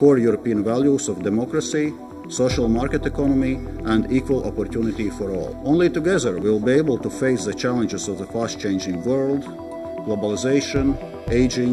core European values of democracy, social market economy, and equal opportunity for all. Only together we will be able to face the challenges of the fast changing world, globalization, aging,